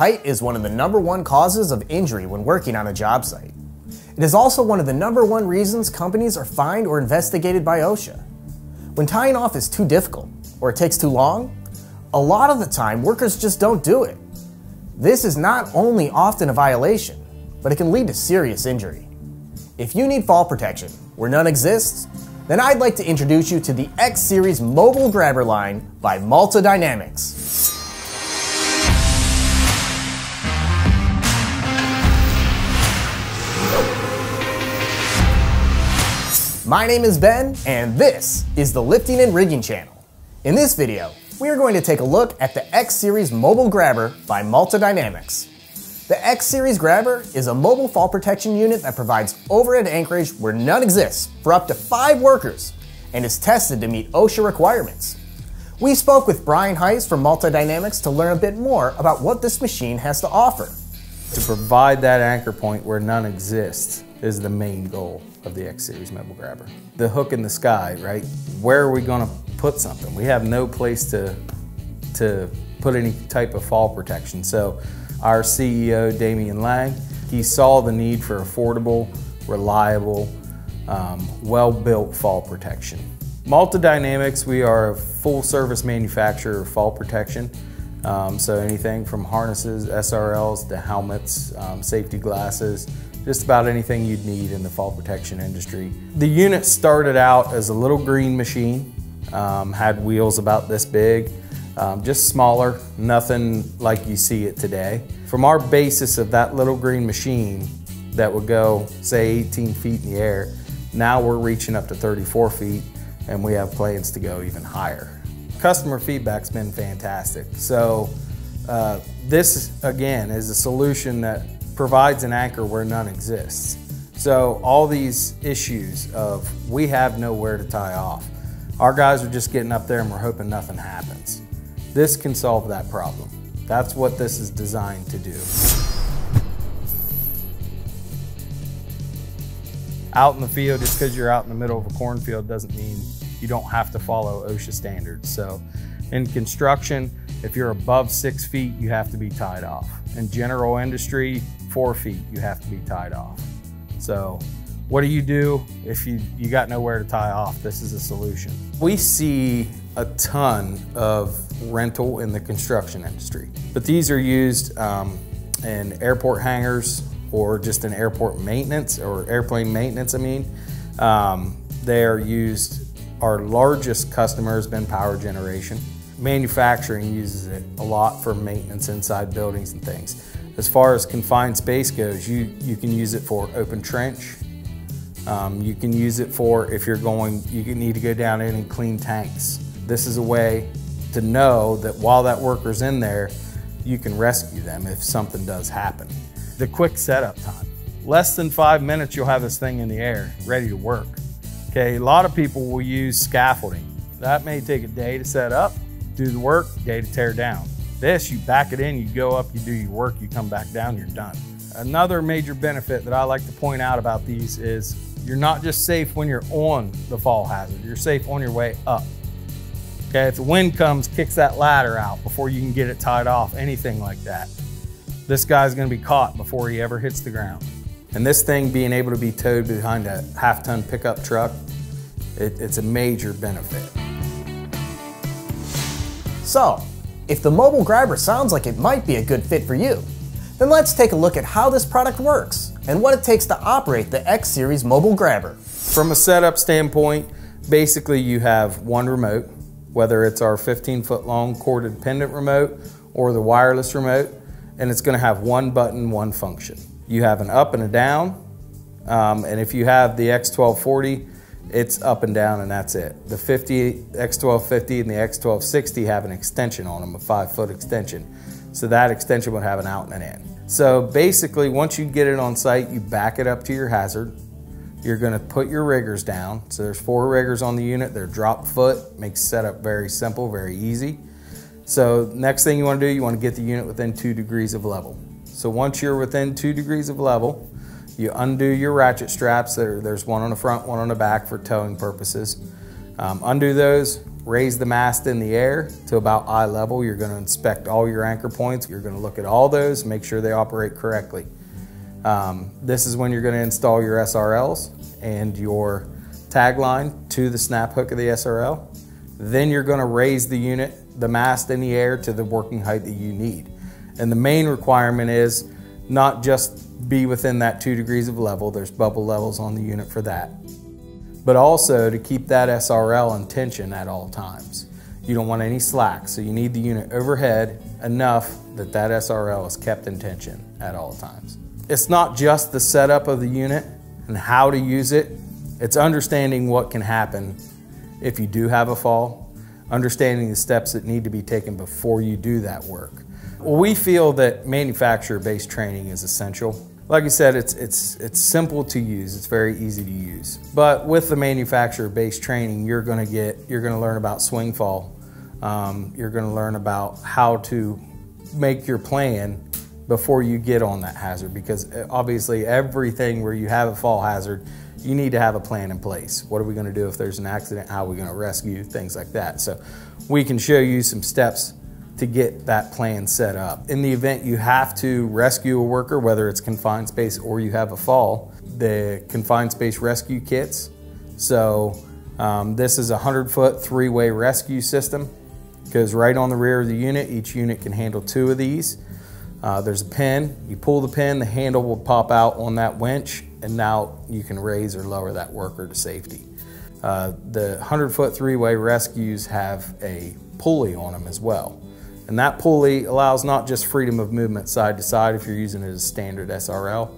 Height is one of the number one causes of injury when working on a job site. It is also one of the number one reasons companies are fined or investigated by OSHA. When tying off is too difficult or it takes too long, a lot of the time workers just don't do it. This is not only often a violation, but it can lead to serious injury. If you need fall protection where none exists, then I'd like to introduce you to the X Series mobile grabber line by Malta Dynamics. My name is Ben, and this is the Lifting and Rigging channel. In this video, we are going to take a look at the X Series Mobile Grabber by Malta Dynamics. The X Series Grabber is a mobile fall protection unit that provides overhead anchorage where none exists for up to five workers and is tested to meet OSHA requirements. We spoke with Brian Heiss from Malta Dynamics to learn a bit more about what this machine has to offer. To provide that anchor point where none exists is the main goal of the X Series Mobile Grabber. The hook in the sky, right? Where are we gonna put something? We have no place to, to put any type of fall protection. So our CEO, Damian Lang, he saw the need for affordable, reliable, um, well-built fall protection. Malta Dynamics, we are a full service manufacturer of fall protection. Um, so anything from harnesses, SRLs, to helmets, um, safety glasses, just about anything you'd need in the fall protection industry. The unit started out as a little green machine, um, had wheels about this big, um, just smaller, nothing like you see it today. From our basis of that little green machine that would go, say, 18 feet in the air, now we're reaching up to 34 feet and we have plans to go even higher. Customer feedback's been fantastic. So uh, this, again, is a solution that provides an anchor where none exists. So all these issues of we have nowhere to tie off. Our guys are just getting up there and we're hoping nothing happens. This can solve that problem. That's what this is designed to do. Out in the field, just because you're out in the middle of a cornfield doesn't mean you don't have to follow OSHA standards. So in construction, if you're above six feet, you have to be tied off. In general industry, four feet, you have to be tied off. So what do you do if you, you got nowhere to tie off? This is a solution. We see a ton of rental in the construction industry, but these are used um, in airport hangars or just in airport maintenance or airplane maintenance, I mean. Um, they are used, our largest customer has been power generation. Manufacturing uses it a lot for maintenance inside buildings and things. As far as confined space goes, you, you can use it for open trench. Um, you can use it for if you're going, you need to go down in and clean tanks. This is a way to know that while that worker's in there, you can rescue them if something does happen. The quick setup time. Less than five minutes, you'll have this thing in the air, ready to work. Okay, a lot of people will use scaffolding. That may take a day to set up, do the work, day to tear down. This, you back it in, you go up, you do your work, you come back down, you're done. Another major benefit that I like to point out about these is you're not just safe when you're on the fall hazard, you're safe on your way up. Okay, if the wind comes, kicks that ladder out before you can get it tied off, anything like that. This guy's gonna be caught before he ever hits the ground. And this thing being able to be towed behind a half ton pickup truck, it, it's a major benefit. So, if the mobile grabber sounds like it might be a good fit for you, then let's take a look at how this product works and what it takes to operate the X Series mobile grabber. From a setup standpoint, basically you have one remote, whether it's our 15 foot long corded pendant remote or the wireless remote, and it's gonna have one button, one function. You have an up and a down, um, and if you have the X1240, it's up and down and that's it. The 50, X1250 and the X1260 have an extension on them, a five foot extension. So that extension would have an out and an in. So basically, once you get it on site, you back it up to your hazard. You're gonna put your riggers down. So there's four riggers on the unit. They're drop foot, makes setup very simple, very easy. So next thing you wanna do, you wanna get the unit within two degrees of level. So once you're within two degrees of level, you undo your ratchet straps. There, there's one on the front, one on the back for towing purposes. Um, undo those, raise the mast in the air to about eye level. You're going to inspect all your anchor points. You're going to look at all those, make sure they operate correctly. Um, this is when you're going to install your SRLs and your tagline to the snap hook of the SRL. Then you're going to raise the unit, the mast in the air to the working height that you need. And the main requirement is not just be within that two degrees of level, there's bubble levels on the unit for that, but also to keep that SRL in tension at all times. You don't want any slack, so you need the unit overhead enough that that SRL is kept in tension at all times. It's not just the setup of the unit and how to use it, it's understanding what can happen if you do have a fall, understanding the steps that need to be taken before you do that work. We feel that manufacturer-based training is essential. Like I said, it's, it's, it's simple to use, it's very easy to use. But with the manufacturer-based training, you're gonna get, you're gonna learn about swing fall. Um, you're gonna learn about how to make your plan before you get on that hazard because uh, obviously everything where you have a fall hazard, you need to have a plan in place. What are we gonna do if there's an accident? How are we gonna rescue? Things like that. So we can show you some steps to get that plan set up. In the event you have to rescue a worker, whether it's confined space or you have a fall, the confined space rescue kits. So um, this is a 100 foot three-way rescue system. Goes right on the rear of the unit. Each unit can handle two of these. Uh, there's a pin. You pull the pin, the handle will pop out on that winch, and now you can raise or lower that worker to safety. Uh, the 100 foot three-way rescues have a pulley on them as well. And that pulley allows not just freedom of movement side to side if you're using it as standard SRL,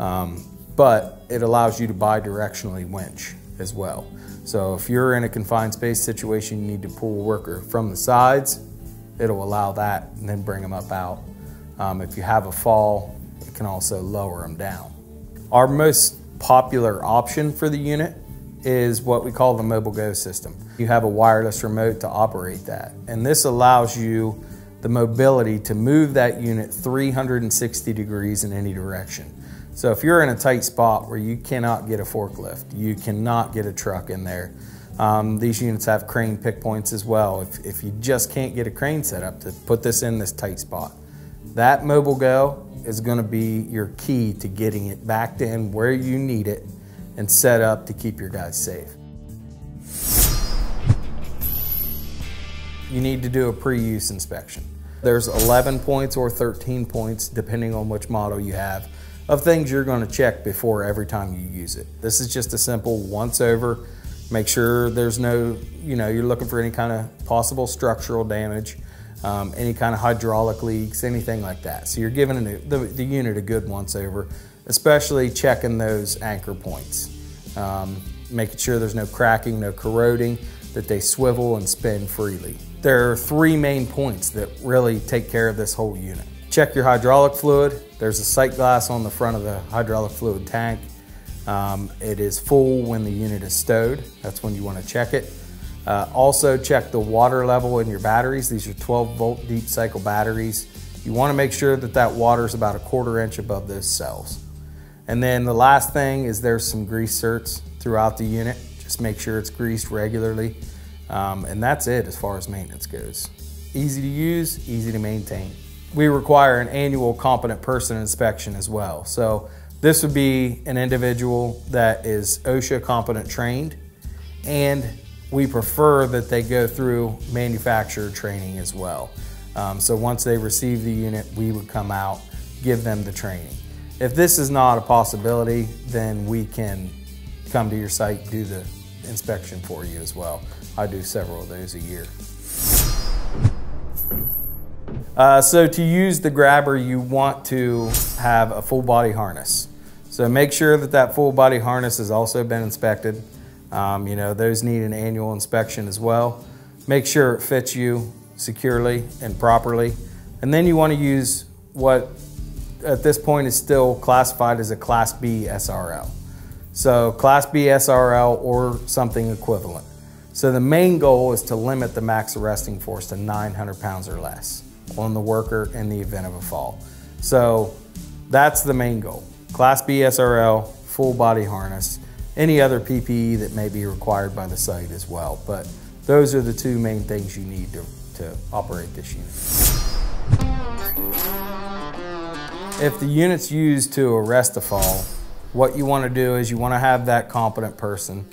um, but it allows you to bi-directionally winch as well. So if you're in a confined space situation, you need to pull a worker from the sides, it'll allow that and then bring them up out. Um, if you have a fall, it can also lower them down. Our most popular option for the unit is what we call the Mobile Go system. You have a wireless remote to operate that. And this allows you the mobility to move that unit 360 degrees in any direction. So if you're in a tight spot where you cannot get a forklift, you cannot get a truck in there, um, these units have crane pick points as well. If, if you just can't get a crane set up to put this in this tight spot, that Mobile Go is going to be your key to getting it backed in where you need it and set up to keep your guys safe. You need to do a pre-use inspection. There's 11 points or 13 points, depending on which model you have, of things you're gonna check before every time you use it. This is just a simple once over, make sure there's no, you know, you're looking for any kind of possible structural damage, um, any kind of hydraulic leaks, anything like that. So you're giving the, the unit a good once over, especially checking those anchor points. Um, making sure there's no cracking, no corroding, that they swivel and spin freely. There are three main points that really take care of this whole unit. Check your hydraulic fluid. There's a sight glass on the front of the hydraulic fluid tank. Um, it is full when the unit is stowed. That's when you want to check it. Uh, also check the water level in your batteries. These are 12 volt deep cycle batteries. You want to make sure that that water is about a quarter inch above those cells. And then the last thing is there's some grease zerks throughout the unit. Just make sure it's greased regularly. Um, and that's it as far as maintenance goes. Easy to use, easy to maintain. We require an annual competent person inspection as well. So this would be an individual that is OSHA competent trained and we prefer that they go through manufacturer training as well. Um, so once they receive the unit, we would come out, give them the training. If this is not a possibility, then we can come to your site, do the inspection for you as well. I do several of those a year. Uh, so to use the grabber, you want to have a full body harness. So make sure that that full body harness has also been inspected. Um, you know, those need an annual inspection as well. Make sure it fits you securely and properly. And then you want to use what at this point is still classified as a Class B SRL. So Class B SRL or something equivalent. So the main goal is to limit the max arresting force to 900 pounds or less on the worker in the event of a fall. So that's the main goal. Class B SRL, full body harness, any other PPE that may be required by the site as well. But those are the two main things you need to, to operate this unit. If the unit's used to arrest a fall, what you want to do is you want to have that competent person,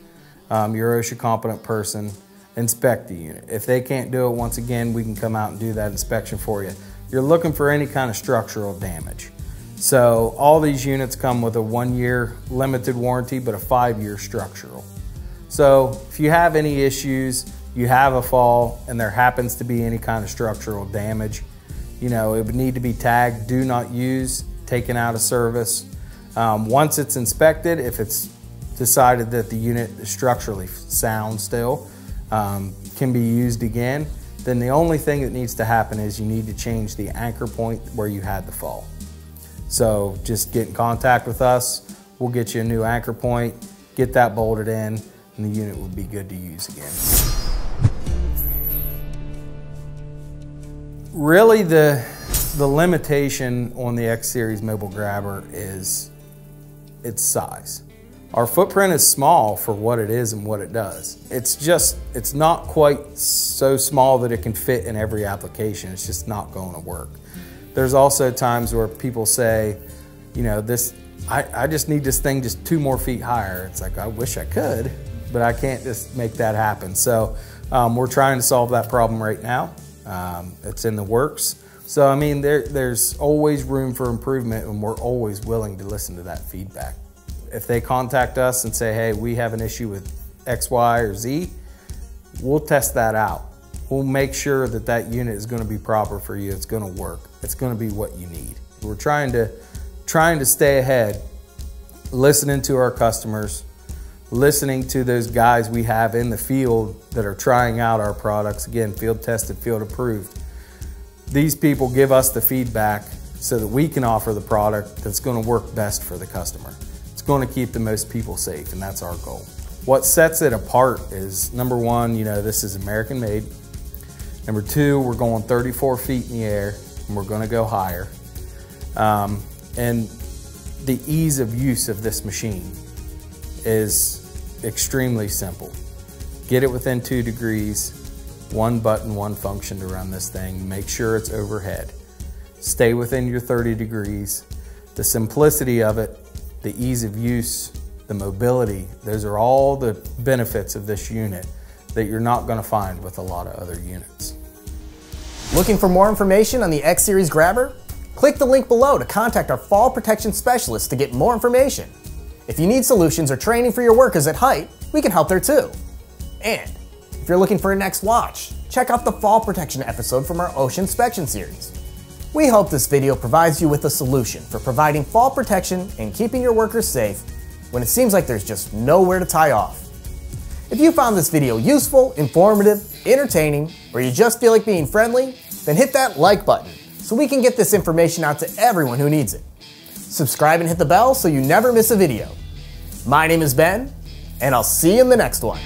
um, your OSHA competent person, inspect the unit. If they can't do it, once again, we can come out and do that inspection for you. You're looking for any kind of structural damage. So all these units come with a one year limited warranty, but a five year structural. So if you have any issues, you have a fall and there happens to be any kind of structural damage, you know, it would need to be tagged, do not use, taken out of service. Um, once it's inspected, if it's decided that the unit is structurally sound still, um, can be used again, then the only thing that needs to happen is you need to change the anchor point where you had the fall. So just get in contact with us. We'll get you a new anchor point, get that bolted in, and the unit will be good to use again. Really the, the limitation on the X Series mobile grabber is its size. Our footprint is small for what it is and what it does. It's just, it's not quite so small that it can fit in every application. It's just not going to work. There's also times where people say, you know, this, I, I just need this thing just two more feet higher. It's like, I wish I could, but I can't just make that happen. So um, we're trying to solve that problem right now. Um, it's in the works. So, I mean, there, there's always room for improvement and we're always willing to listen to that feedback. If they contact us and say, hey, we have an issue with X, Y, or Z, we'll test that out we'll make sure that that unit is going to be proper for you. It's going to work. It's going to be what you need. We're trying to trying to stay ahead, listening to our customers, listening to those guys we have in the field that are trying out our products. Again, field tested, field approved. These people give us the feedback so that we can offer the product that's going to work best for the customer. It's going to keep the most people safe, and that's our goal. What sets it apart is number one, you know, this is American made. Number two, we're going 34 feet in the air and we're gonna go higher. Um, and the ease of use of this machine is extremely simple. Get it within two degrees, one button, one function to run this thing. Make sure it's overhead. Stay within your 30 degrees. The simplicity of it, the ease of use, the mobility, those are all the benefits of this unit that you're not going to find with a lot of other units. Looking for more information on the X Series Grabber? Click the link below to contact our fall protection specialist to get more information. If you need solutions or training for your workers at height, we can help there too. And you're looking for a next watch, check out the fall protection episode from our OSHA inspection series. We hope this video provides you with a solution for providing fall protection and keeping your workers safe when it seems like there's just nowhere to tie off. If you found this video useful, informative, entertaining, or you just feel like being friendly, then hit that like button so we can get this information out to everyone who needs it. Subscribe and hit the bell so you never miss a video. My name is Ben, and I'll see you in the next one.